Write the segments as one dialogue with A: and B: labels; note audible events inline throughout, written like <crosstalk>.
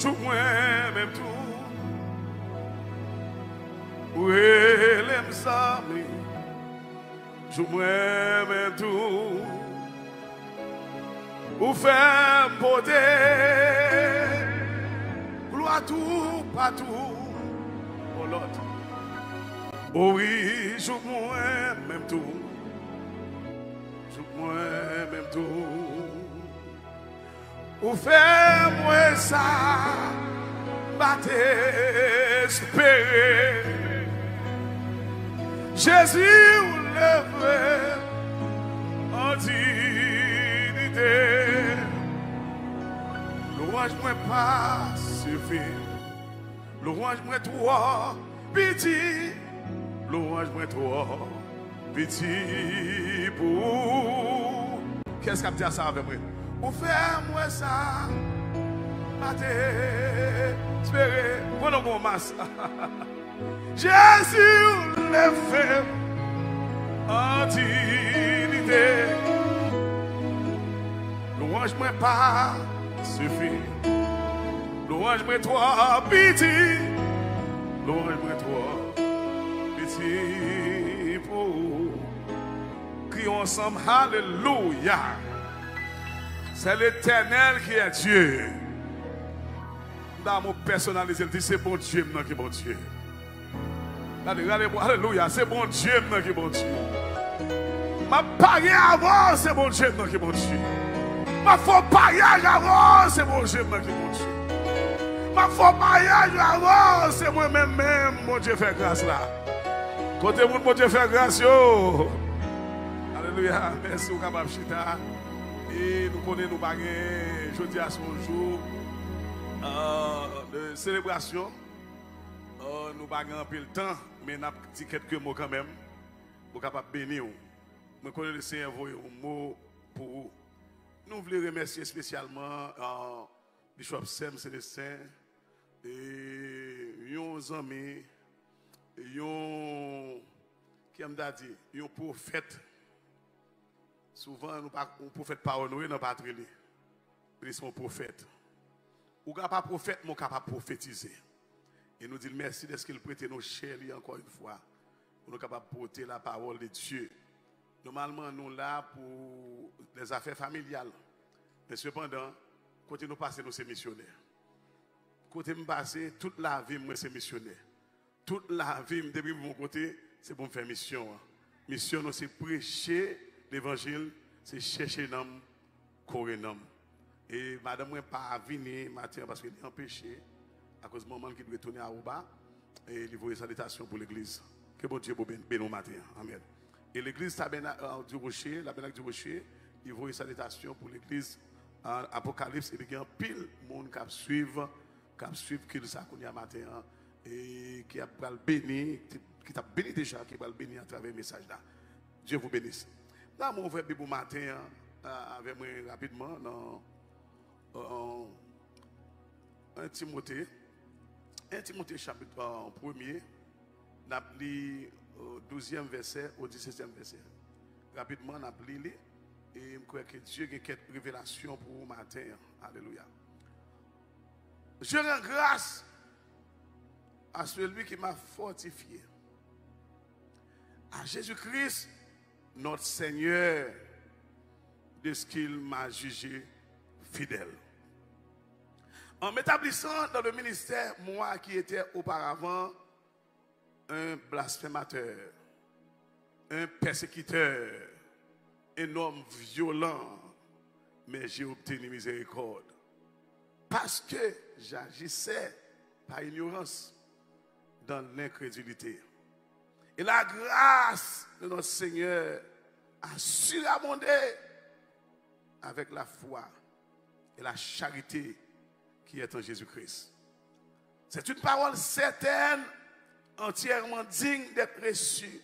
A: Chou mwen men tou. Ou e lem sa mi. Chou mwen men tou. Ou fe mpode Gloa tou patou O lot Ou i chou mwen men tou. Chou mwen men tou. Ou fè mwen sa Ba te espere. Jezi ou leve An dinide Louanj mwen pa sefe Louanj mwen to piti. Louanj mwen to piti pou. Kè skap di a sa avè mwen? Ou fè mwen sa, matè, spère, mwen an mwen mas. Jésus lè fè, an dinite. Louange mwen pa, sufi. Louange mwen to, piti. Louange mwen to, piti pou. Kriyon sam, hallelujah. C'est l'éternel qui est Dieu Dans mon personnalisé c'est bon Dieu maintenant qui est bon Dieu Alléluia, c'est bon Dieu maintenant qui est bon Dieu Ma parié avant, c'est bon Dieu maintenant qui est bon Dieu Ma faux pariage avant, c'est bon Dieu maintenant qui est bon Dieu Ma faux mariage avant, c'est moi-même, même, mon Dieu fait grâce là. Côté mon mon Dieu fait grâce, yo. Alléluia, merci au capable chita. Et nous connaissons nos jeudi à son jour euh, de célébration. Euh, nous un peu le temps, mais nous avons dit quelques mots quand même pour capable bénir. Je connais le Seigneur un mot pour. Nous voulons remercier spécialement euh, Bishop Sem Célestin et yon ami, yon, qui m'a dit, prophète. Souvent, nous pas un prophète parole, nous, non pas trélé. Il sont prophète. Ou pas prophète, mais capable prophétiser. Et nous disons merci de ce qu'il prête nos chairs encore une fois. Pour nous capables porter la parole de Dieu. Normalement, nous là pour les affaires familiales. Mais cependant, quand nous passons, nous sommes missionnaires. Quand nous passons, toute la vie, moi, c'est missionnaire. Toute la vie, depuis mon côté, c'est pour me faire mission. Mission, c'est prêcher l'évangile, c'est chercher l'homme, courir l'homme. Et madame, moi, pas venir matin parce qu'elle est empêchée à cause du moment qu'il doit retourner à Ouba et il voit salutation pour l'église. Que bon Dieu bénisse matin. Amen. Et l'église du Rocher, la Bénac du Rocher, il voit salutation pour l'église Apocalypse. Et il y a un pile de monde qui suit, qui suit qu'il a matin et qui a béni, qui t'a béni déjà, qui va béni à travers le message là. Dieu vous bénisse. Là, mon frère Bibou matin avec moi rapidement dans 1 Timothée. 1 Timothée chapitre 1er, nous avons lu au 12e verset au 17e verset. Rapidement, avons lu et je crois que Dieu a quelques révélations pour vous matin. Alléluia. Je rends grâce à celui qui m'a fortifié. À Jésus-Christ, notre Seigneur, de ce qu'il m'a jugé fidèle. En m'établissant dans le ministère, moi qui étais auparavant un blasphémateur, un persécuteur, un homme violent, mais j'ai obtenu miséricorde. Parce que j'agissais par ignorance dans l'incrédulité. Et la grâce de notre Seigneur a surabondé avec la foi et la charité qui est en Jésus-Christ. C'est une parole certaine, entièrement digne d'être reçue,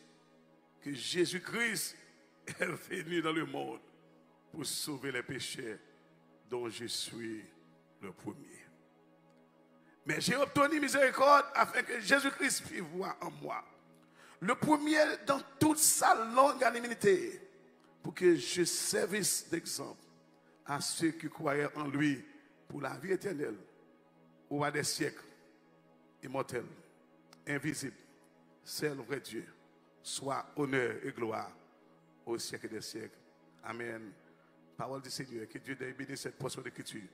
A: que Jésus-Christ <laughs> est venu dans le monde pour sauver les péchés dont je suis le premier. Mais j'ai obtenu miséricorde afin que Jésus-Christ puisse voir en moi le premier dans toute sa longanimité pour que je servisse d'exemple à ceux qui croyaient en lui pour la vie éternelle. au roi des siècles, immortel, invisible, seul vrai Dieu, soit honneur et gloire au siècle des siècles. Amen. Parole du Seigneur, que Dieu bénisse cette portion d'écriture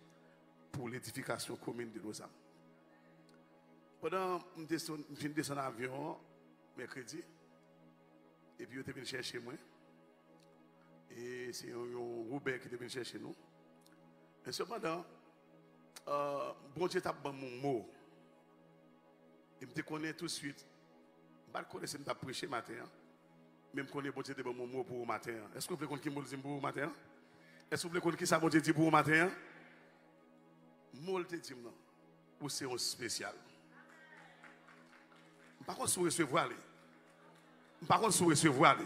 A: pour l'édification commune de nos âmes. Pendant que je viens descendre en avion, mercredi, et puis je suis venu chercher moi. Et c'est un Robert qui est venu chercher nous. Mais cependant, euh, bon Dieu mon mot. Il me connaît tout de suite. Je ne connais pas prêcher matin. hein. Mais je connais bon Dieu mon mot pour le matin. Est-ce que vous voulez qu'on dit pour le matin? Est-ce que vous voulez qu'on ça bon dit pour le matin? Moi, je dis non. Ou c'est un spécial. Par contre, si vous allez. Par contre, si vous allez.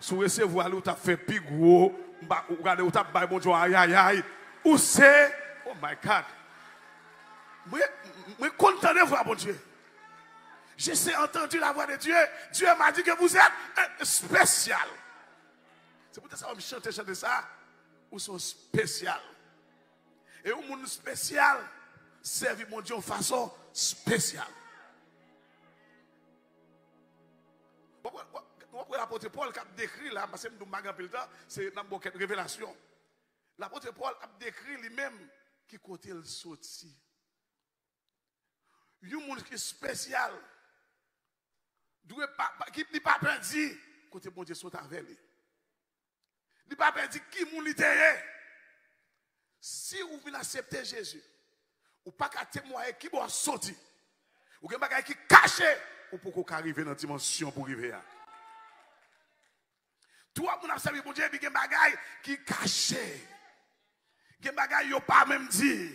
A: Si vous allez, vous avez fait plus gros. Vous regardez, vous avez fait bon Dieu, aïe, aïe, aïe. Ou c'est, oh my God. Je suis content de voir, bon Dieu. J'ai entendu la voix de Dieu. Dieu m'a dit que vous êtes spécial. C'est pour ça que je chante, chanter ça. Ou sont spécial. Et au monde spécial, servi mon Dieu de façon spéciale. L'apôtre Paul a décrit là, parce que nous avons temps, c'est dans une révélation. L'apôtre Paul a décrit lui-même qui côté le sorti. Il y a un monde qui est spécial. Pas- pas- Qui n'est pas perdu, côté bon Dieu saute avec lui. Il n'est pas perdu qui moun li teye. Si vous venez accepter Jésus, ou pas qu'à témoigner qui va sortir, ou qu'il y a qui caché, ou pour qu'on arrive dans la dimension pour arriver là. Toi, mon servi bon Dieu, il y a des bagailles qui caché. Il y a des bagailles qui pas même dit.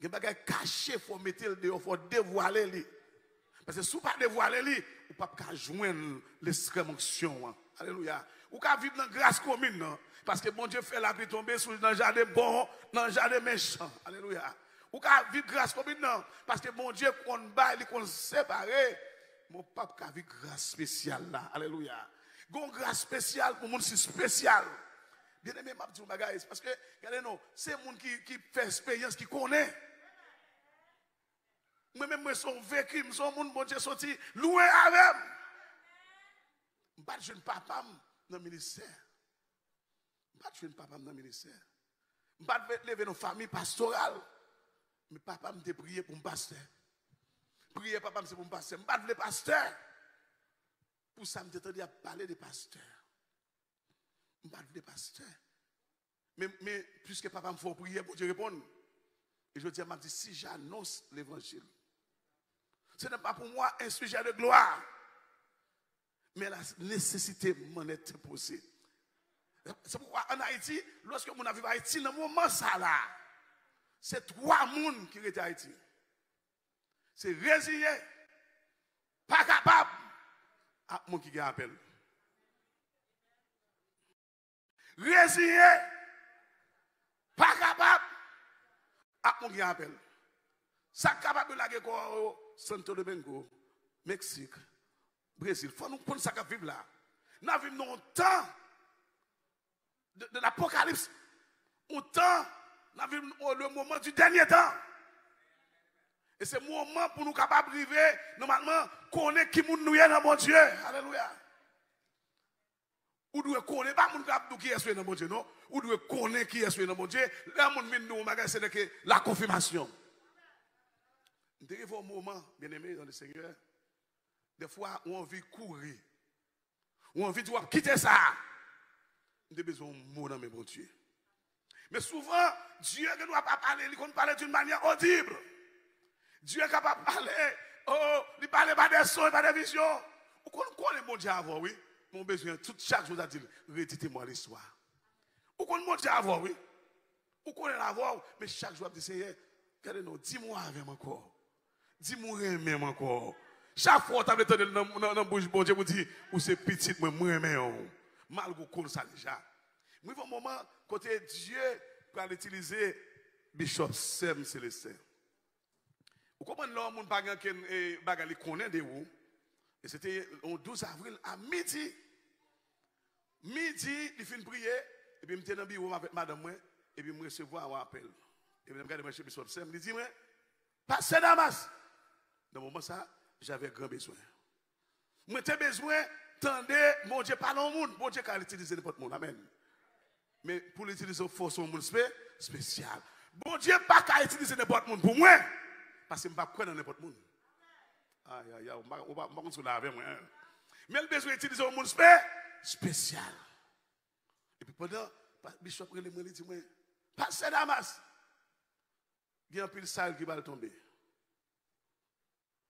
A: Il y a des bagailles cachées, il faut mettre le il faut dévoiler. Parce que si vous ne pas dévoiler, vous ne pouvez pas joindre l'extrême onction. hein. Alléluia. Vous pouvez vivre dans la grâce commune. non? Parce que bon Dieu fait la pluie tomber sur le jardin bon, dans le jardin méchant. Alléluia. Ou ka viv grase komi nan. Paske bon Dje kon bay, li kon separe. Mon pap ka viv grase spesyal la. Aleluya. Gon grase spesyal pou moun si spesyal. Bien eme map di ou bagay. Paske, gade nou, se moun ki fe speyans ki konen. Mwen men mwen son vekri, mwen son moun bon Dje soti. Louen avem. Mbat jen papam nan minister. Mbat jen papam nan minister. Mbat leve nou fami pastoral. Mais papa me prié pour me pasteur. Prier papa c'est pour me pasteur. Je ne pas pasteur. Pour ça, je me à parler des pasteurs. Je ne pas pasteur. Mais, mais puisque papa me fait prier pour Dieu répondre. Et je dis à ma dit, si j'annonce l'évangile, ce n'est pas pour moi un sujet de gloire, mais la nécessité m'en est imposée. C'est pourquoi en Haïti, lorsque mon arrive à Haïti, dans le moment ça là, se 3 moun ki rete Haiti. Se rezye, pa kapab, ap moun ki gen apel. Rezye, pa kapab, ap moun gen apel. Sa kapab yo lage kwa yo, Santo Domingo, Meksik, Brazil. Fwa nou kon sa ka vive la. Nan vive nou an tan de, de l'apokalips, an tan nous vivons le moment du dernier temps. Et c'est le moment pour nous capables de vivre, normalement, connaître qui nous est dans mon Dieu. Alléluia. Ou doit connaître, pas mon qui est dans mon Dieu, non? Ou doit connaître qui est dans mon Dieu. Là, mon nous, c'est la confirmation. Arrivons au moment, bien aimé dans le Seigneur, des fois, on a envie de courir. On a envie de quitter ça. Nous avons besoin de mots dans mes bon Dieu. Mais souvent, Dieu ne doit pas parler, il parle d'une manière audible. Dieu est capable de parler, oh, il ne parle pas des sons, pas des visions. Vous connaissez mon Dieu avant, oui? Mon besoin, tout chaque jour, dire, réditez-moi l'histoire. Vous connaissez mon Dieu avant, oui? Vous connaissez la voix, mais chaque jour, dites, Seigneur, regardez-nous, dis-moi moi encore. Dis-moi même encore. Chaque fois, tu as dans la bouche, bon Dieu, vous dit, ou c'est petit, moi, moi, même. Malgré qu'on ça déjà. Moi, un moment, côté Dieu, pour utiliser Bishop Sem Célestin. Vous comprenez, l'homme, on pas bagali connaît de vous. Et c'était le 12 avril à midi. Midi, il finit de prier. Et puis, je suis dans le bureau avec madame, et puis, je recevoir un appel. Et puis, je regarde M. Bishop Sem, il dit, Pasteur Damas. Dans le moment ça, j'avais grand besoin. Moi, j'ai besoin d'entendre, mon Dieu, parle au monde. Mon Dieu, quand utiliser n'importe monde. Amen. Mais pour l'utiliser, il faut son monde spécial. Bon Dieu, pas qu'à utiliser n'importe monde pour moi. Parce que je ne pas prendre n'importe monde. Aïe, aïe, aïe, on va se laver, moi. hein. Mais le besoin d'utiliser un monde spé- spécial. Et puis pendant, Bishop Relé m'a dit, moi, Pasteur Damas, il y a un pile sale qui va tomber.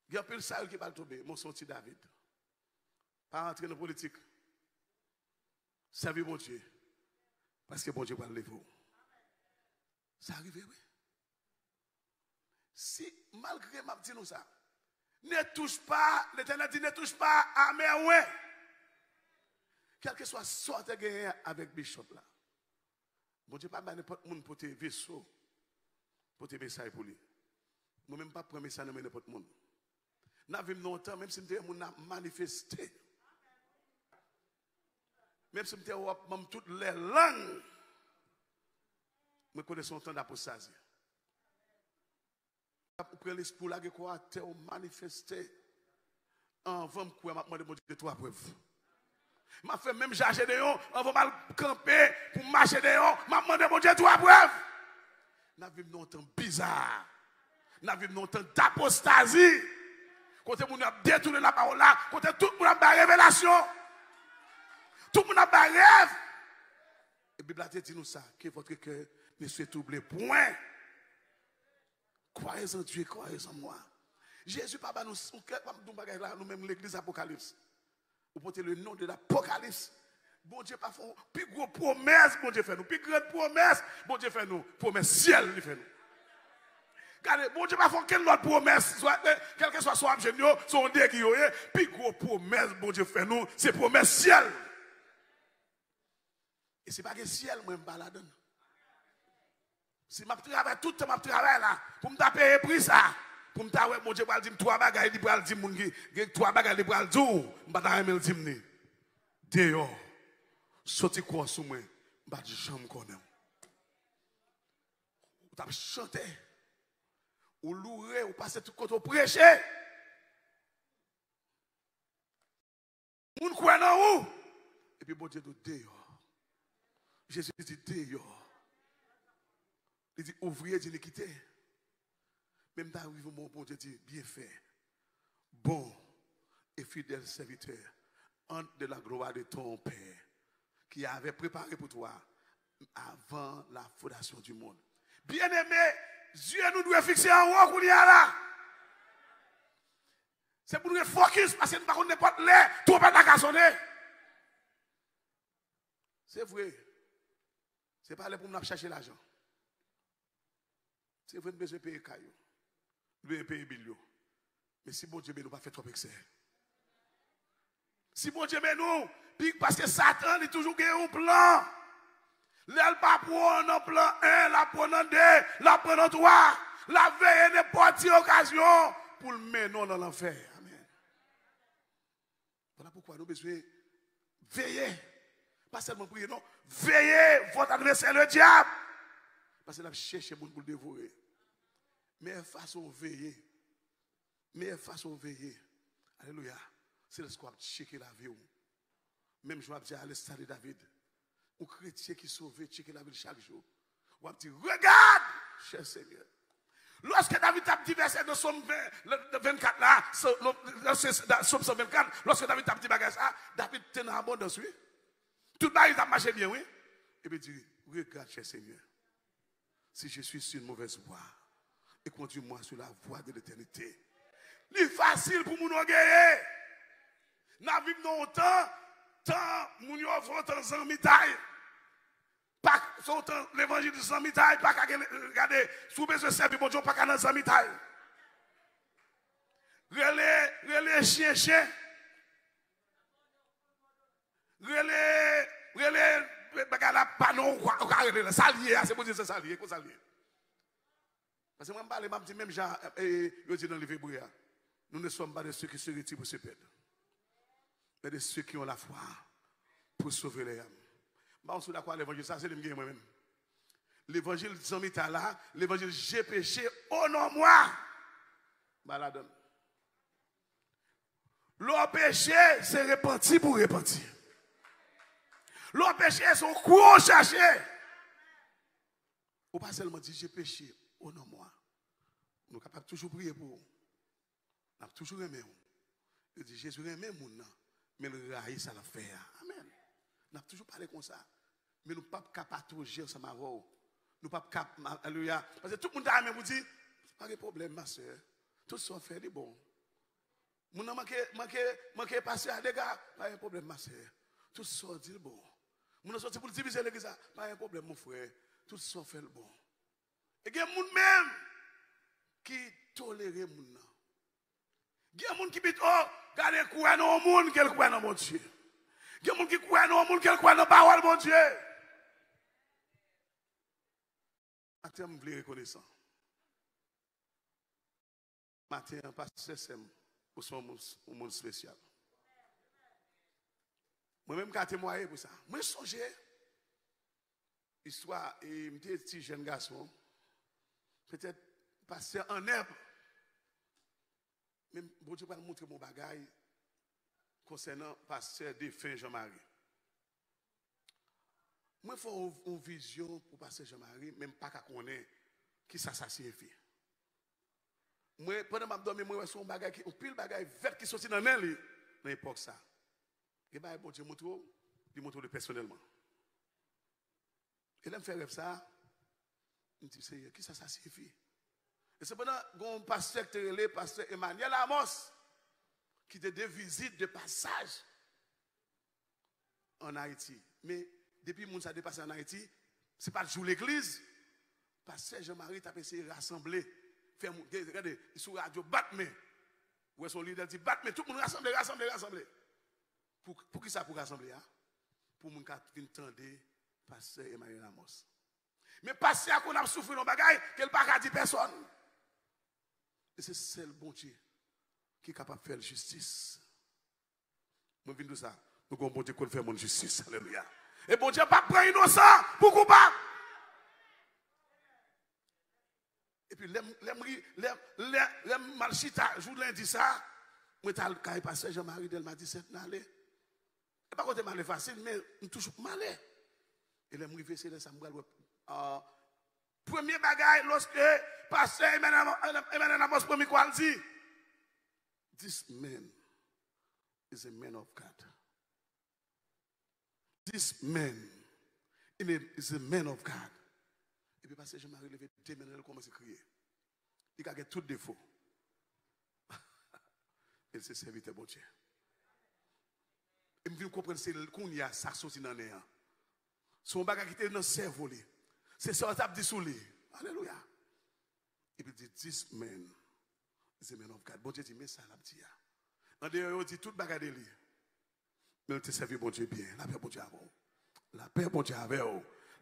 A: Il y a un pile sale qui va tomber. Mon sorti David. Pas entrer dans la politique. Servir mon Dieu. Parce que bon Dieu va le lever. Ça arrive, oui. Si, malgré ma petite nous ça, ne touche pas, l'éternel dit, ne touche pas à mes ouais. Quel que soit sorte de gagner avec Bishop là. Bon Dieu, pas n'importe qui pour tes vaisseaux, pour tes messages pour lui. Moi-même, pas prendre message dans n'importe monde. N'a vu longtemps, même si je suis manifesté. Même si je suis toutes les langues. Je connais son temps d'apostasie. Prendre l'esprit là, quoi, te manifesté. En vent, quoi, m'a demandé Dieu trois preuves. M'a fait même charger de yon, on va mal camper pour marcher de yon, m'a demandé mon Dieu trois preuves. N'a vu longtemps bizarre. N'a vu longtemps d'apostasie. Quand on a détourné la parole là, quand tout le monde a révélation. Tout le monde a rêve. Et la Bible dit nous ça, que votre cœur ne soit troublé. Point. Croyez en Dieu, croyez en moi. Jésus, papa, nous sommes nous-mêmes l'église Apocalypse. Vous portez le nom de l'Apocalypse. Bon Dieu, pas fait plus gros promesse, bon Dieu fait nous. Plus grande promesse, bon Dieu fait nous. Promesse ciel, il fait nous. Regardez, bon Dieu, pas quelle autre promesse, euh, quel que soit son ingénieur, son déguillé, plus gros promesse, bon Dieu fait nous, c'est promesse ciel. Et c'est pas que ciel, moi, je me balade. Si je travaille tout le temps, je travaille là, pour me taper prix ça, pour me taper, mon Dieu, je dire trois bagages, il va dire, mon Dieu, trois bagages, il va dire, je ne vais dire, dehors, sorti quoi sous moi, je vais dire, je connais. Vous avez chanté, ou loué, ou passé tout côté, ou prêché. Moun croit dans où? Et puis, bon Dieu, dehors. Jésus dit dehors. Il dit ouvrier d'iniquité. Même d'arriver, mon bon Dieu dit bien fait. Bon et fidèle serviteur. Entre de la gloire de ton Père qui avait préparé pour toi avant la fondation du monde. Bien aimé, Dieu nous doit fixer en haut qu'on y a là. C'est pour nous focus parce que nous ne pouvons pas l'air, tout pas la. C'est vrai. C'est pas là pour nous chercher l'argent. C'est vrai, nous besoin payer caillou. Nous devons payer bilio. Mais si bon Dieu nous pas fait trop excès. Si bon Dieu nous, parce que Satan est toujours un plan. L'elle pas prendre un plan 1, la prendre en 2, la prendre en 3, la veille n'importe occasion pour le mener dans l'enfer. Amen. Voilà pourquoi nous besoin veiller. Pas seulement prier, non. Veillez votre adversaire, le diable. Parce qu'il a cherché pour le dévorer. Meilleure façon veiller. Meilleure façon veiller. Alléluia. C'est le squat checker la vie. Même je vais dire à l'instant de David. Un chrétien qui sauve, checker la vie chaque jour. On va dire, regarde, cher Seigneur. Lorsque David a dit verset de Somme 20, le 24 là, Somme 124, lorsque David a dit bagage ça, David tenait en abondance, oui. Tout le monde marché bien, oui. Et puis dit, regarde, cher Seigneur, si je suis sur une mauvaise voie, et conduis-moi sur la voie de l'éternité. C'est facile pour nous gagner. Nous vivons longtemps, tant nous tant sans. Pas l'évangile de sans mitaille, pas regarder, sous de servir, bon Dieu, pas qu'à sans. Relais, relais, chien, chien. Relais, relais, bagala panon, salier, c'est pour dire c'est salier, quoi salier. Parce que moi, je parle, je même Jean, je dis dans le livre nous ne sommes pas de ceux qui se retirent pour se perdre, mais de ceux qui ont la foi pour sauver les âmes. Je suis d'accord avec l'évangile, ça c'est le moi-même. L'évangile l'évangile j'ai péché, oh moi. Baladon. L'eau péché, c'est repenti pour repentir. L'eau péché, c'est un coup cherché. Ou pas seulement dire j'ai péché, au nom moi. Nous sommes capables toujours prier pour vous. Nous avons toujours aimé vous. Il dit Jésus aimé mon mais le raïs ça l'a fait. Amen. Nous avons toujours parlé comme ça. Mais nous ne sommes pas capables de toucher ensemble avec vous. Nous ne sommes pas capables. Alléluia. Parce que tout le monde a aimé vous dit, pas de problème, ma soeur. Tout ce qu'on fait est bon. Mon a manqué, manqué, manqué passer à des pas de problème, ma soeur. Tout ce qu'on dit est Moun an soti pou l'divize lè giza. Pa yon problem moun fwe. Tout son fèl bon. E gen moun mèm ki tolere moun nan. Gen moun ki bit, oh, gade kwen an moun, kel kwen an moun tse. Gen moun ki kwen an moun, kel kwen an bawal moun tse. Matè m vli rekonesan. Matè an pa se sem ou son moun spesyal. Mwen mèm ka temoye pou sa. Mwen sonje, histwa, e mte ti jen gason, petèt pase an erb, mwen bote pal moutre mou bagay, konsenan pase defen Jean-Marie. Mwen fò ou vizyon pou pase Jean-Marie, mèm pa ka konen ki sa sa siyefi. Mwen, pwè nan mabdome, mwen wè son bagay ki, ou pil bagay vert ki sosi nan men li, nan epok sa. Et bien, bon Dieu montre, il montre personnellement. Et là, je fais ça. Je me dis, Seigneur, qui ça, ça signifie? Et cependant, un pasteur qui le pasteur Emmanuel Amos, qui était des visites de passage en Haïti. Mais depuis que ça dépassé en Haïti, ce n'est pas jour l'église. Pasteur Jean-Marie a essayé de rassembler. Faire, regardez, sur radio, Batman. Où est son leader dit Batman, tout le monde rassemble, rassemble, rassemble. Pour, qui ça pour rassembler hein? Pour mon qui entendait pasteur Emmanuel Amos. Mais pasteur qu'on a souffert dans bagaille, qu'elle pas dit personne. Et c'est seul bon Dieu qui est capable de faire justice. Moi, je viens de ça. Nous avons bon Dieu qui fait mon justice. Alléluia. Et bon Dieu pas prendre innocent pour coupable. Et puis, les malchita, je vous l'ai dit ça. Moi, quand je passé Jean-Marie Delma 17 n'allez. Et pas contre mal facile, mais je toujours mal. Et les arrivé, c'est là, ça Premier bagage, lorsque pasteur Emmanuel Amos premier quoi dit This man is a man of God. This man is a man of God. Et puis pasteur Jean-Marie levé deux mains, il commence à crier. Il a tout défaut. <laughs> Il s'est serviteur bon Dieu. Et je viens comprendre c'est qu'on y a ça sorti dans le Son bagage qui était dans le cerveau. C'est ça qui dit sous lui. Alléluia. Et puis dit, this man is a man of God. Bon Dieu dit, mais ça l'a. En dehors, il dit tout bagage de lui. Mais il te servi bon Dieu bien. La paix, bon Dieu La paix, bon Dieu.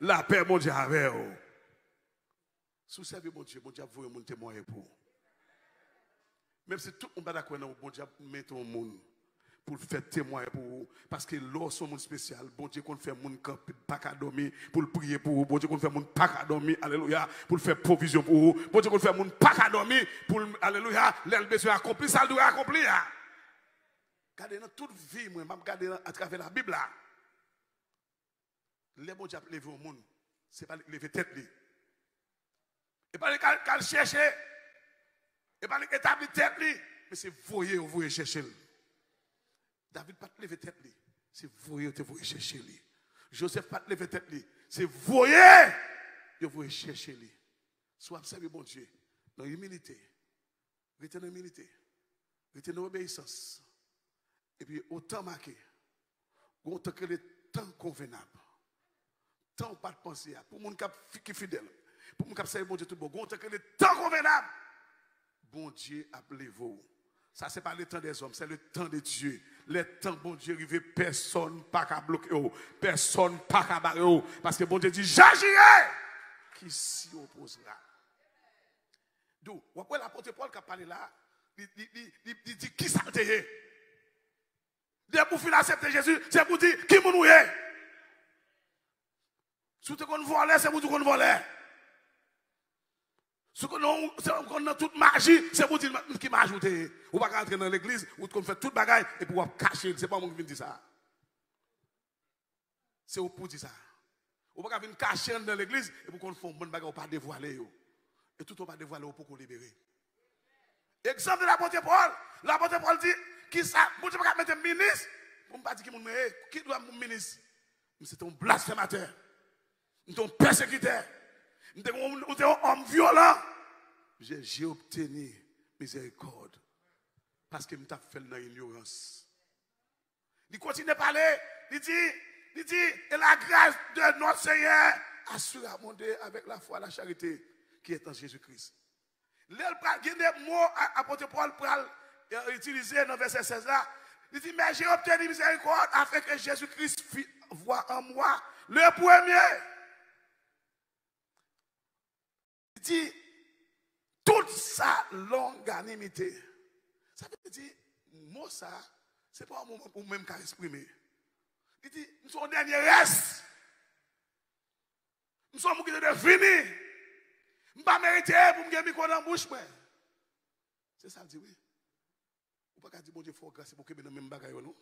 A: La paix, bon Dieu avec. Si vous bon Dieu, bon Dieu vous mon témoin pour Même si tout le monde est d'accord, bon Dieu met au monde pour faire témoin pour vous. Parce que lorsqu'on monde spécial, bon Dieu qu'on fait mon camp pas qu'à dormir, pour prier pour vous. Bon Dieu qu'on fait mon pas qu'à dormir, alléluia, pour faire provision pour vous. Bon Dieu qu'on fait mon pas qu'à dormir, pour, alléluia, l'aile besoin accompli, ça doit accomplir. Regardez dans toute vie, moi, je regarde à travers la Bible là. Les bon Dieu levé au monde, c'est pas lever tête. Et pas qu'à chercher, et pas établir tête, mais c'est voyer, voyer chercher. David pas lever tête lui. C'est voyer te voyer chercher lui. Joseph pas lever tête lui. C'est voyer te voyer chercher lui. Soit observé bon Dieu dans l'humilité. Restez dans l'humilité. Restez dans l'obéissance. Et puis autant marqué. Autant que le temps convenable. Temps pas de penser. Pour mon cap qui fidèle. Pour mon cap servir bon Dieu tout bon. Autant que le temps convenable. Bon Dieu a levé. Ça, ce n'est pas le temps des hommes, c'est le temps de Dieu. Le temps, bon Dieu, arrivé, personne pas qu'à bloquer, personne pas qu'à barrer, parce que bon Dieu dit, j'agirai, qui s'y opposera? Donc, vous voyez l'apôtre Paul qui a parlé là, il dit, qui ça te Dès pour finir accepter Jésus, c'est pour dire, qui nous est Si tu qu'on c'est pour dire qu'on volé. Nous, c'est dans toute magie, c'est pour dire qui m'a ajouté. Ou pas rentrer dans l'église, ou qu'on fait toute bagaille, et pour cacher. C'est pas moi qui viens dire ça. C'est pour dire ça. Ou pas venir cacher dans l'église, et pour qu'on fasse une ou pas dévoiler. Et tout, on pas dévoiler, pour qu'on libérer. Exemple de l'apôtre Paul. L'apôtre Paul dit, qui ça, vous ne pas mettre ministre, pour ne pas dire qui doit être ministre? C'est un blasphémateur. C'est un persécuteur. C'est un homme violent. J'ai obtenu miséricorde. Parce que je fait dans l'ignorance. Il continue à parler. Il dit, il dit, et la grâce de notre Seigneur à monter avec la foi, la charité qui est en Jésus-Christ. Il y a des mots apôtre Paul pour utiliser dans verset 16 là. Il dit, mais j'ai obtenu miséricorde afin que Jésus-Christ voit en moi le premier. Il dit, toute sa longanimité. Ça veut dire, moi ça, c'est pas un moment pour même qu'à exprimer. Il dit, nous sommes dernier reste. Nous sommes qui de fini. Je ne pas mériter pour me gagner micro dans la bouche. C'est ça, dit oui. Ou pas dire, bon Dieu, faut grâce pour que nous même bagaille, non?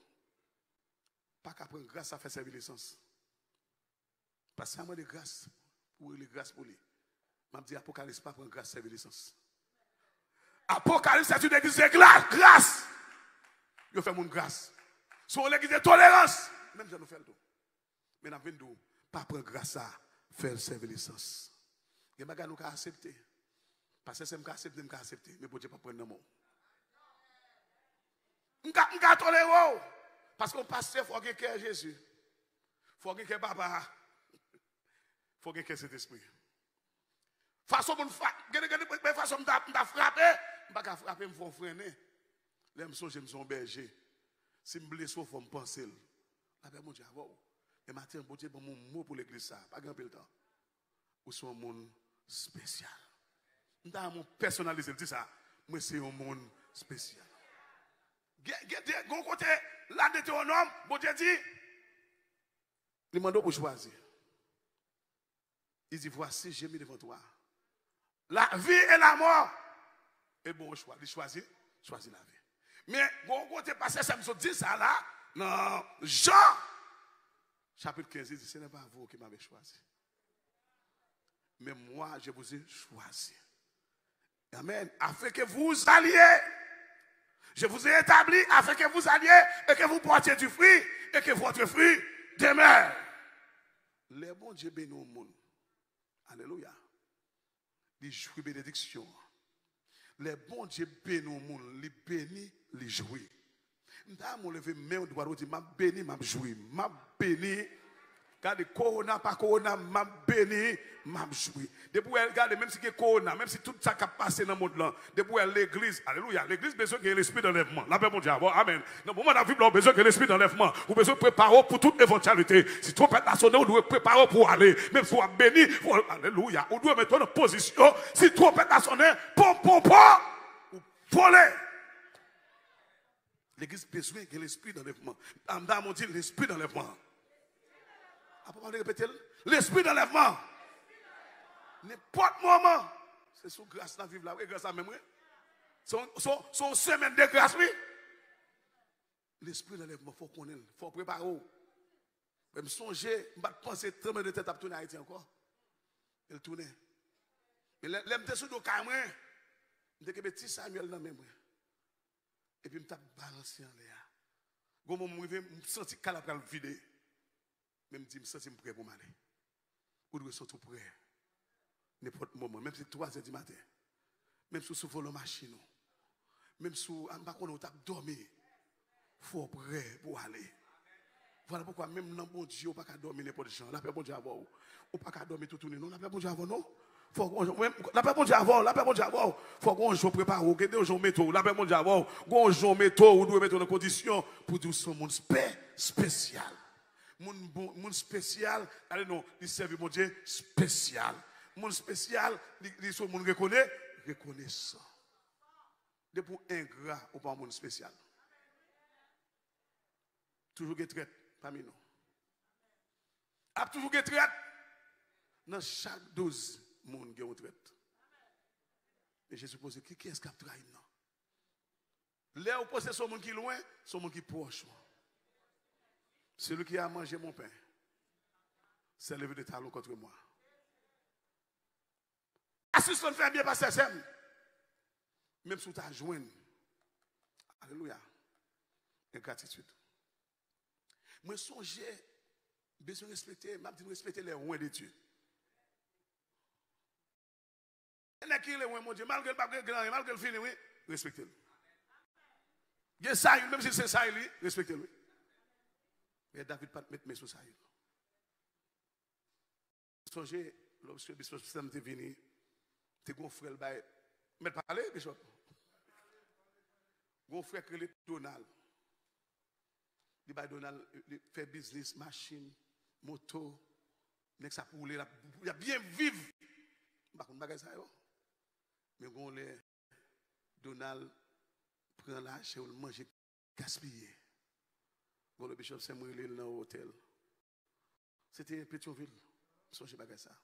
A: Pas qu'à prendre grâce à faire servir l'essence. Parce que moi de grâce pour les grâces pour lui. Je dis Apocalypse pas prendre grâce servir l'essence. Apocalypse c'est une église de grâce. Il fait mon grâce. Son l'église de tolérance. Même si nous faisons tout. Mais nous venons pas prendre grâce à faire servir l'essence. Il y a des qui accepter. Parce que c'est ce que accepter, je accepter. Mais pour Dieu pas prendre mot. Je ne tolérer. Parce qu'on passe, il faut que Jésus. Il faut que papa. Il faut que cet esprit. Façon mon façon m'a frappé, m'a frappé me faut freiner. Là me songe son berger. Si me blesse faut. La mon Dieu avant. Et matin bon Dieu bon mon mot pour l'église ça, pas grand le temps. Ou sont un monde spécial. Mon personnalisé dit ça. Moi c'est un monde spécial. Gon côté là Deutéronome, bon Dieu dit il m'a pour choisir. Il dit voici j'ai mis devant toi la vie et la mort. Et bon choix, il choisit, choisit la vie. Mais bon côté passé ça me dit ça là dans Jean chapitre 15 il dit ce n'est pas vous qui m'avez choisi. Mais moi je vous ai choisi. Amen. Afin que vous alliez je vous ai établi afin que vous alliez et que vous portiez du fruit et que votre fruit demeure. Les bons Dieu bénissent au monde. Alléluia. Les jouer bénédiction. Les bons Dieu bénissent au monde. Les bénis, les jouer. Je lever main droit, je m'a béni, m'a joué, m'a béni Regardez, corona, pas corona, m'a béni, m'a joui. Depuis elle regarde, même si c'est corona, même si tout ça qui a passé dans le monde là, depuis elle l'église, alléluia, l'église besoin qu'il y ait l'esprit d'enlèvement. La paix mon Dieu, amen. Dans le moment de la vie, besoin qu'il y ait l'esprit d'enlèvement. Vous besoin préparer pour toute éventualité. Si trop sonner, vous devez préparer pour aller. Même si êtes béni, alléluia, vous devez mettre en position. Si trop sonner, pom, pom, pom, ou voler. L'église besoin qu'il y ait l'esprit d'enlèvement. Amda mon Dieu, l'esprit d'enlèvement. L'esprit d'enlèvement. N'importe moment. C'est sous grâce la vivre là. Oui, grâce à même. Son, son, son semaine de grâce. L'esprit d'enlèvement, il faut qu'on il faut préparer. Même songer, je vais penser très de tête à tourner Haïti encore. Elle tourne. Mais l'aime te sous le camera. Je suis petit Samuel dans même. Et puis je me balancé en l'air. Je me sens que je me vider. Même si je me sens prêt pour m'aller. Devez surtout prêt. N'importe moment, même si 3 heures du matin. Même si vous la machine. Même si vous avez dormi. Il faut prêt pour aller. Voilà pourquoi même dans bon Dieu, vous ne pouvez pas dormir n'importe gens. La paix bon Dieu avant. Vous ne pouvez pas dormir tout le monde. Non, la paix bon Dieu avant, non. La paix bon Dieu avant, la paix bon Dieu avant. Faut qu'on joue préparé, vous avez un métaux, la paix bon Dieu avant. Qu'on joue métaux, vous devez mettre en condition pour dire ce monde spécial moun, moun spécial, allez non, il servent mon Dieu spécial. Moun spécial, il moun reconnaît, reconnaissant. Depuis ingrat ou pas moun spécial. Toujours que traite parmi nous. A toujours que traite. Dans chaque 12 moun qui traite. Et Jésus pose, qui, est-ce qui a trahi non? Là où posez son monde qui loin, son monde qui proche. Celui qui a mangé mon pain, s'est levé de talons contre moi. Assistant fait bien passer Sem. Même si tu as joint. Alléluia. Ingratitude. Moi, songez, besoin de respecter, m'a dit respecter les rois de Dieu. Il qui les rois, mon Dieu, malgré le grand, malgré le fini, oui, respectez-le. Il y a ça, même si c'est ça, respectez-le. Mais David pas mettre mes sous ça. Songez, lorsque le bishop Sam est venu, as un frère, mais parler, bishop. Un frère qui est Donald. Il va Donald fait business, machine, moto, nek ça il a bien vivre. Par Mais Donald prend l'argent, il mange gaspillé. Bon, le bishop c'est moi dans l'hôtel. C'était Pétionville. Songez bagage ça.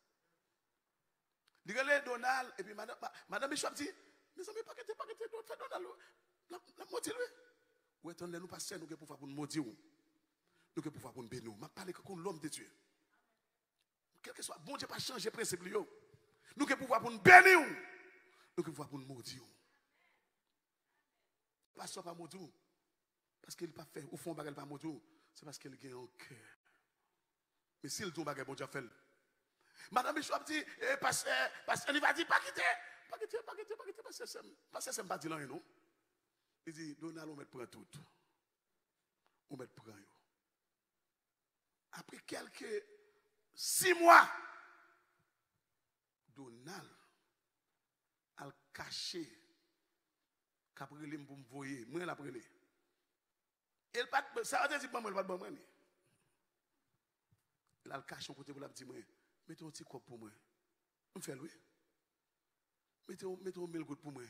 A: Il dit Donald et puis madame madame bishop dit mes amis pas que pas que Donald la moitié lui. Ou attendez nous passer nous pour pour nous maudire. Nous que pouvoir pour nous bénir. Je parle comme l'homme de Dieu. Quel que soit, bon Dieu pas changer principe. Nous que pouvoir pour nous bénir. Nous que pouvoir pour nous maudire. Pas ça pas maudire. Parce qu'il pas fait, au fond, il pas maudire. C'est parce qu'il a un cœur. Mais s'il tombe, bon Dieu fait. Madame Bishop dit, eh, pasteur, il va dire, pas quitter. Pas quitter, pas quitter, pas quitter, pasteur, pasteur, c'est pas dit là, non? Il dit, Donald, on met prendre tout. On met prendre après quelques six mois, Donald a caché qu'après les pour me voyer, moi l'après les. El pat, sa ate si pwamwen, el pat pwamwen. El al kache yon kote pou la pti mwen. Mete yon ti kop pou mwen. Mwen fè lwe. Mete yon mel gout pou mwen.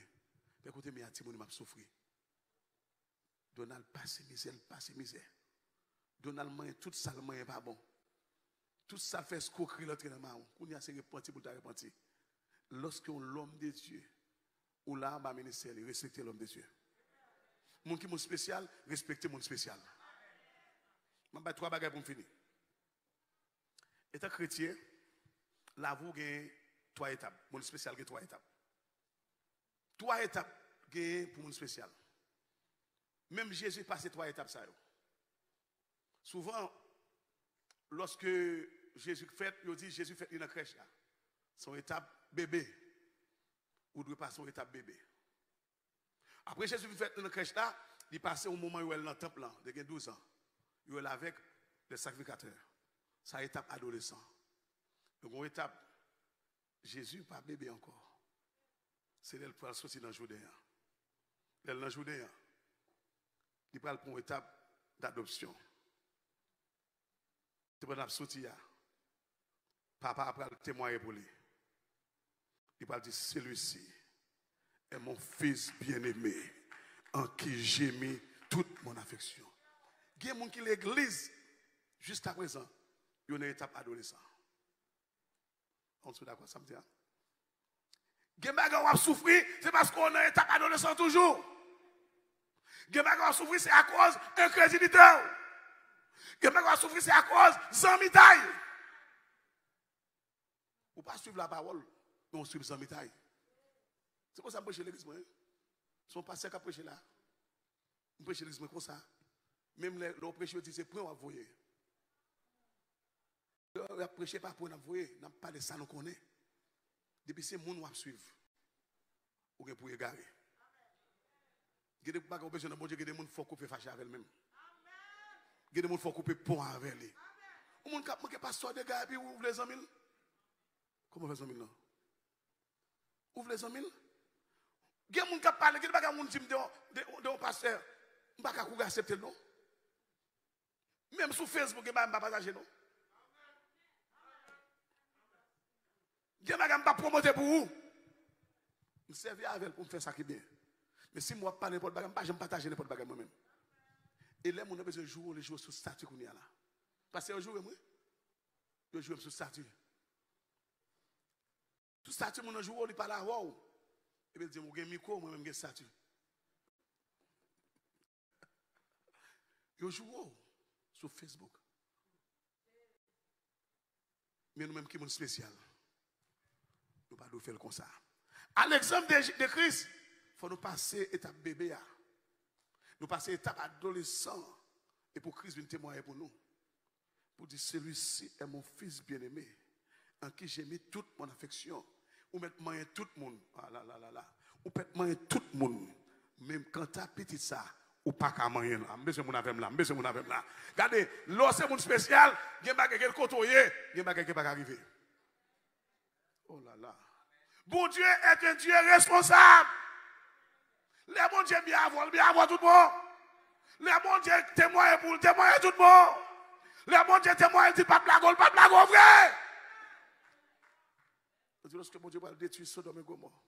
A: Pe kote mwen ati mwen map soufri. Donal pase mizè, el pase mizè. Donal mwen, tout sa mwen yon pa bon. Tout sa fè skokri lotre nan ma ou. Koun yase repenti pou ta repenti. Lorske yon l'om de Diyo, ou la mba menesele, respekte l'om de Diyo. Mon qui est spécial, respectez mon spécial. Je vais trois bagages pour finir. Étant chrétien, là, vous avez trois étapes. Mon spécial, trois étapes. Trois étapes pour mon spécial. Même Jésus passé trois étapes. Souvent, lorsque Jésus fait, il dit Jésus fait une crèche. Son étape bébé. Ou doit passer son étape bébé. Après Jésus fait une crèche là, il passe au moment où elle est dans le temple là, de 12 ans. Il est avec le sacrificateur. Sa étape adolescent. Donc, une étape, Jésus pas bébé encore. C'est elle pour sortir dans le Judéen. Elle dans le Judéen. Il parle pour une étape d'adoption. Tu peux sortir. Papa après le témoigner pour lui. Il va dire celui-ci est mon fils bien-aimé en qui j'ai mis toute mon affection. Il y a des gens qui l'église jusqu'à présent, il y a une étape adolescent. On se d'accord, ça me dit. Il y a des gens qui c'est parce qu'on a une étape adolescent toujours. Il y a des gens qui c'est à cause d'incrédulité. Que mec va souffrir, c'est à cause Zamitaï. Ou pas suivre la parole, mais on suit Zamitaï. C'est comme ça que je prêche l'église. Hein. Son pasteur qui a prêché là. Je prêche l'église comme ça. Même les prêcheurs disent, c'est point ou avouer. Il a prêché pour point avouer. N'a pas de ça, nous connaît. Depuis ces monde nous suivre. Ou pour égarer. Il y a des gens qui ont besoin de monde faut couper fâché avec eux-mêmes. Il y a des gens qui faut couper pont avec eux. Ou monde qui a pasteur de gars et les 100 000. Comment faire 100 000 non? Ouvre les 100 000 Gen moun kap pale, gen baka moun zim de yon pasteur, mbaka kouga aksepte nou. Mem sou Facebook gen baka mba pataje nou. Gen baka mba promote pou ou. Msevi avel pou mfe sakibye. Men si mwa pa nepot baka, mba jem pataje nepot baka mwen men. E lè moun apese jou, le jou sou statu koun ya la. Pase yo jou e mwen, yo jou e msou statu. Sou statu moun anjou ou li pala wou. Et puis dit, j'ai un micro, moi-même, j'ai statut. Yo joue sur Facebook. Mais nous-mêmes qui sommes spécial. Nous ne pouvons pas faire comme ça. À l'exemple de, de Christ, il faut nous passer étape bébé. Nous passer étape adolescent. Et pour Christ venir témoigner pour nous. Pour dire, celui-ci est mon fils bien-aimé, en qui j'ai mis toute mon affection. ou met mayen tout moun, ah, la, la, la, ou pet mayen tout moun, mèm kanta piti sa, ou pa ka mayen la, mbese moun avèm la, mbese moun avèm la. Gade, lò se moun spesyal, gen bagè gen kotoye, gen bagè gen bagè arrive. Oh la la. Bon Dieu est un Dieu responsable. Le bon Dieu mi avò, mi avò tout bon. Le bon Dieu témoye pou, témoye tout bon. Le bon Dieu témoye, di pat blagol, pat blagol vre. Il dit, lorsque mon Dieu va détruire Sodome et Gomorre,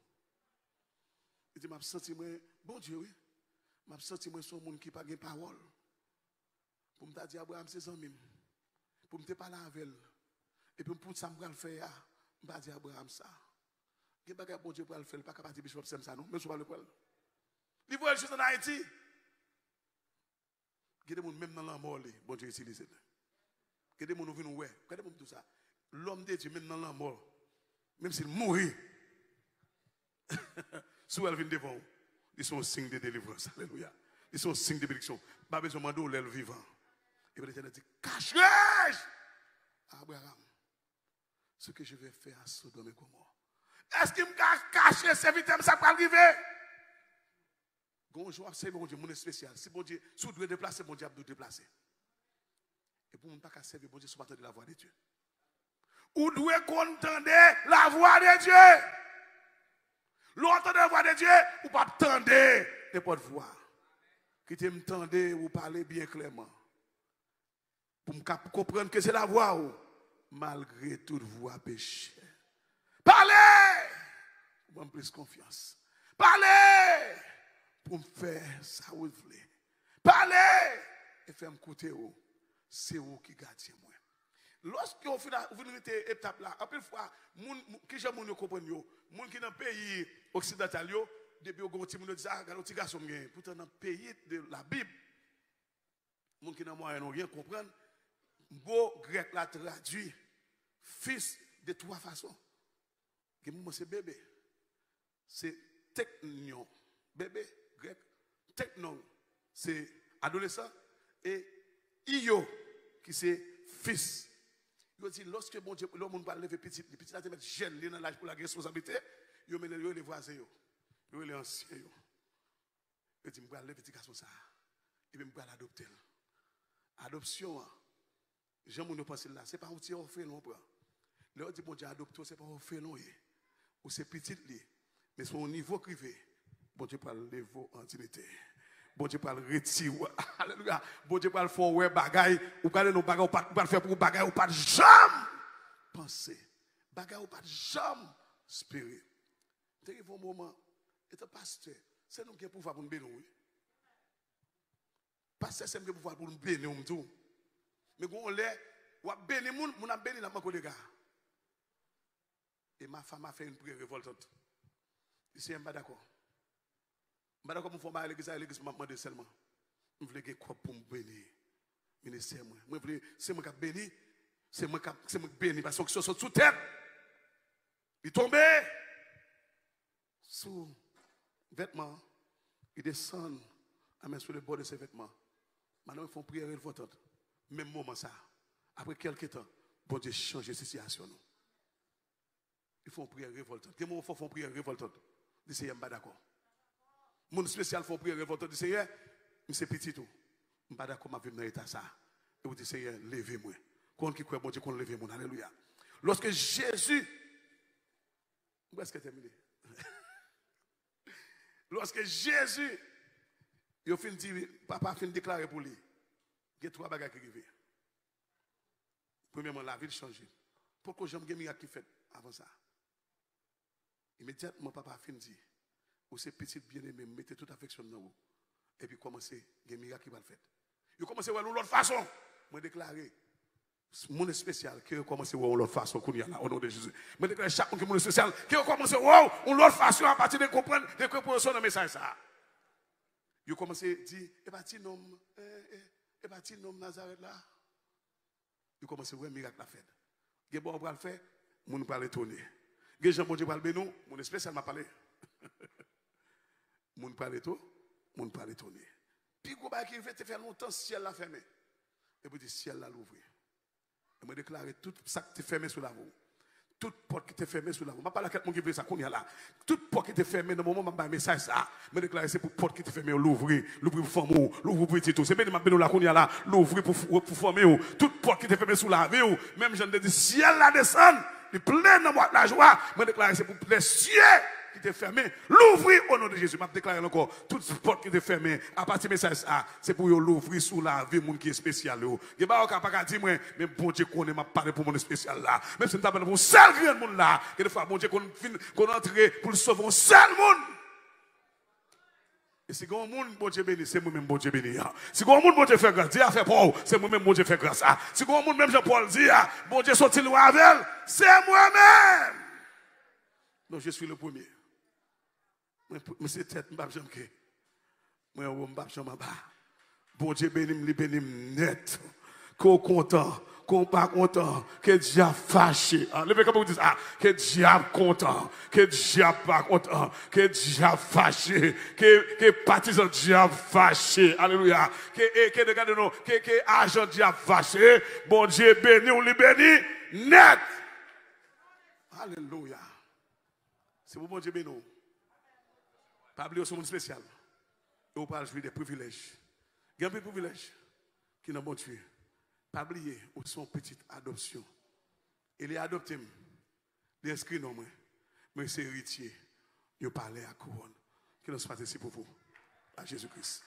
A: il dit, m'a senti, bon Dieu, oui, m'a senti, moi, son monde qui n'a pas de parole. Pour me dire, Abraham, c'est même. Pour me parler avec elle. Et puis, pour ça, vais le faire, je vais dire Abraham ça. Il y a des bon Dieu pour le faire, pas capable de bishop ça, non, mais je vais le faire. Il voit les choses en Haïti. Il y a des gens, même dans la mort, bon Dieu utilise. Il y a des gens qui viennent, ouais, regardez moi tout ça. L'homme de Dieu, même dans la mort, même s'il mourit, <laughs> si elle vient devant vous, ils sont signe de délivrance. Alléluia. Ils sont un signe de bénédiction. Pas besoin de demander l'aile vivant. Et puis l'Éternel dit, cache-le Abraham, ce que je vais faire à Sodome et Gomorre. Est-ce qu'il me cache victimes, ça peut arriver? Bonjour, c'est bon Dieu, mon spécial. Si bon Dieu, si vous devez déplacer, bon Dieu, vous déplacer. Et pour ne pas servir, bon Dieu, si vous la voix de Dieu. Ou devez contenter la voix de Dieu. L'autre la voix de Dieu, ou pas attendre n'importe voix. Qui te m'entendez ou parler bien clairement. Pour comprendre que c'est la voix ou, malgré toute voix péché. Parlez! Pour me plus confiance. Parlez! Pour me faire ça voulez. Parlez! Et faire me écouter c'est vous qui gardez moi. Lorsque vous venez cette étape là, en plus fois, qui j'aime comprendre dans pays occidental depuis dit ah, pourtant dans pays de la Bible, moun qui dans rien comprendre, beau grec la traduit fils de trois façons. C'est bébé. C'est technion, bébé grec, technon, c'est adolescent et io qui c'est fils. Il dit, lorsque bon Dieu, l'homme va lever petit, les petits là, mettre jeune, dans l'âge pour la responsabilité, il met les voisins, il les anciens. Il dit, je vais lever petit garçon ça. Et puis, je vais l'adopter. Adoption, j'aime nous penser là, ce n'est pas un petit orphelin. Là, dit, bon Dieu, adopter, ce n'est pas un orphelin. Ou c'est petit, mais au niveau privé. Bon Dieu, pour le lever en dignité. bon Dieu pral reti ou. <laughs> Alléluia. Bon Dieu pral fò wè bagay, ou pral nou bagay, ou pral fè pou bagay, ou pral jam. Pense, bagay ou pral jam. Spirit. Te yivon mouman, ete paste, se nou gen pou fwa pou nou benou. Paste se nou gen pou fwa pou nou benou mtou. Me goun lè, wap benou moun, moun ap benou nan mako de ga. E ma fama fè yon priye revoltant. Ise yon ba dako. Madame, comme vous faites l'église, l'église m'a demandé seulement. Je voulais que quoi pour me bénir. Ministère, moi. Moi, c'est moi qui béni. C'est moi qui béni. Parce que sont sous terre. Il tombé sous vêtements. Il descend mettre sur le bord de ses vêtements. Maintenant, ils font prière révoltante. Même moment ça. Après quelques temps, bon Dieu change la situation. Ils font prière révoltante. Quel moment ils font prière révoltante? Ils disent, je ne suis pas d'accord. Mon spécial faut prier votre dit Seigneur, c'est petit tout. Je ne pas d'accord avec dans l'état ça. Et vous dites Seigneur, levez-moi. Quand qui croit bon Dieu qu'on lève moi. Alléluia. Lorsque Jésus où est-ce que terminé <laughs> Lorsque Jésus il a fini dire papa a fini déclarer pour lui. Il y a trois bagages qui arrivent. Premièrement, la vie change. Pourquoi j'aime un miracle qui fait avant ça? Immédiatement, papa a fini dire ou ces petites bien-aimées, mettez toute affection dans vous. Et puis commencez, il y a un miracle qui va le faire. Vous commencez à voir l'autre façon. Moi déclarer, Mon spécial qui recommence à voir l'autre façon y au nom de Jésus. Mais déclare chaque monde qui est spécial qui recommence à voir l'autre façon à partir de comprendre, de compréhension dans le message ça. Il commence à dire, pas ti nom, et pas ti nom Nazareth là. Il commence à voir miracle la fête. Il bon on va le faire, mon pas l'étonner. Il Jean bon Dieu parle nous, mon spécial m'a parlé. <laughs> Mon pas l'étonner, mon pas l'étonner. Puis gros qui fait faire longtemps ciel l'a fermé. Et puis le ciel l'a ouvert. Je me déclare tout ça qui est fermé sous la roue. Toute porte qui est fermée sous la roue. Je ne parle pas veut ça qu'on y a là. Toute porte qui est fermée, dans le moment où je un message, ça, je déclare c'est pour porte qui est fermée, l'ouvrir, l'ouvrir pour former, l'ouvrir pour petit tout. C'est bien de m'appeler là qu'on y a là, l'ouvrir pour, former. Toute porte qui est fermée sous la roue, même je dis, ciel la descend, il plein de la joie. Je déclare c'est pour les cieux qui était fermé, l'ouvrir au nom de Jésus. Je déclare encore, toute porte qui était fermée, à partir de message c'est pour l'ouvrir sous la vie, monde qui est spécial. Je ne pas pas dire, mais bon Dieu connaît, m'a parlé pour mon spécial là. Même si parle pour un seul grand monde là, que des fois, bon Dieu qu'on entre pour sauver un seul monde. Et si grand monde, bon Dieu béni, c'est moi-même, bon Dieu béni. Si grand monde, bon Dieu fait grâce, Dieu fait pour c'est moi-même, bon Dieu fait grâce. Si grand monde, même Jean-Paul dit, bon Dieu sorti loin avec c'est moi-même. Donc je suis le premier. Tête, je ne sais Moi, je ne sais pas. Bon Dieu béni, béni net. Qu'on content, qu'on pas content, que diable fâché. Ah, levez comme vous dites, ah, que diable content, que diable pas content, que diable fâché, que, que partisan diable fâché. Alléluia. Que, que, regardez nous, que, que agent diable fâché. Bon béni, on les béni net. C'est pour bon béni. Pas oublier ce monde spécial. Et on parle jouer des privilèges. Il y a des privilèges qui n'ont pas tué. Pas oublier son petite adoption. Il est adopté. Il est inscrit non, mais c'est héritier. Il parle à couronne. Qui nous passe ici pour vous. À Jésus-Christ.